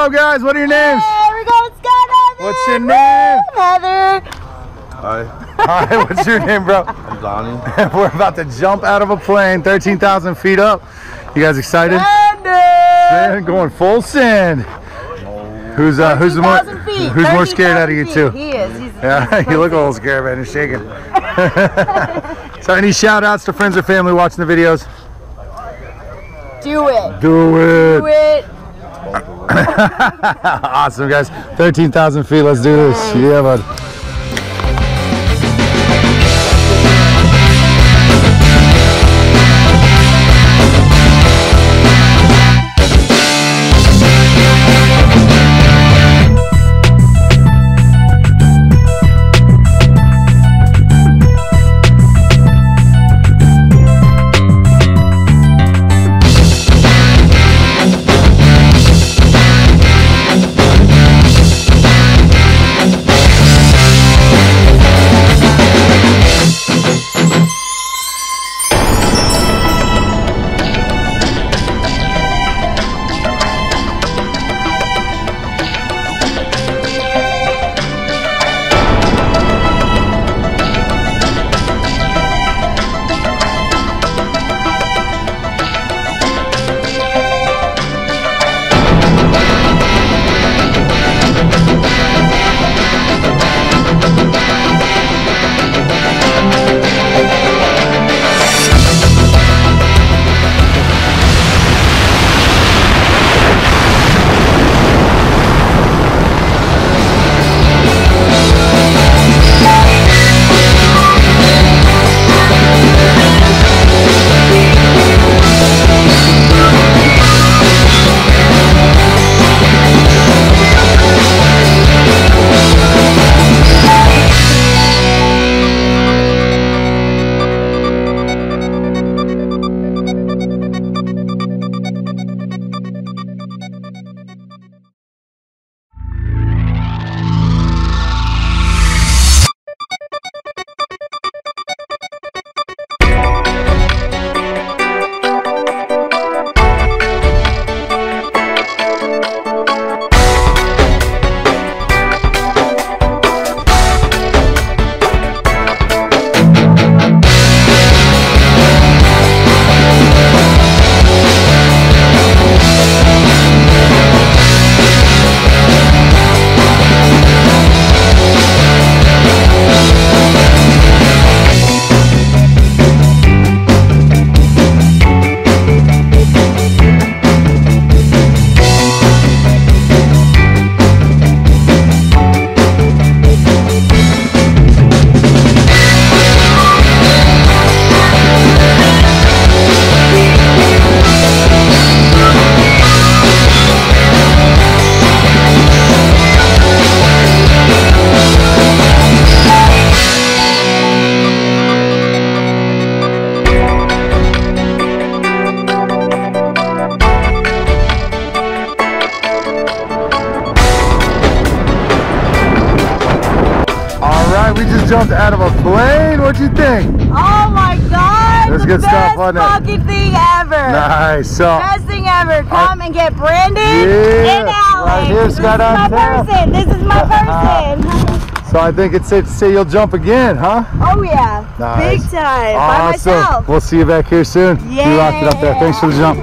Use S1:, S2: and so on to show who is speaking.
S1: What up, guys? What are your names?
S2: Hey, we're going skydiving.
S1: What's your name?
S2: Heather.
S3: Hi,
S1: Hi, what's your name, bro?
S3: I'm Donnie.
S1: We're about to jump out of a plane, 13,000 feet up. You guys excited?
S2: Andy.
S1: Man, going full send. Who's uh, who's the more
S2: feet,
S1: who's more scared out of you
S2: 13,000
S1: two?
S2: He is. He's,
S1: Yeah, you look a little scared, man. You're shaking. so, any shout outs to friends or family watching the videos?
S2: Do it.
S1: Do it.
S2: Do it.
S1: awesome, guys. 13,000 feet. Let's do this. Yeah, bud. Right, we just jumped out of a plane. What'd you think?
S2: Oh my God.
S1: That's
S2: the
S1: good
S2: best
S1: stuff, wasn't it?
S2: fucking thing ever.
S1: Nice. So,
S2: Best thing ever. Uh, Come and get Brandon
S1: Yeah,
S2: and Alex.
S1: right here,
S2: this is
S1: Skydive
S2: my
S1: Town.
S2: person. This is my person.
S1: so I think it's safe to say you'll jump again, huh?
S2: oh yeah.
S1: Nice.
S2: Big time. By
S1: Awesome.
S2: myself.
S1: We'll see you back here soon. You rocked it up there. Thanks for the jump.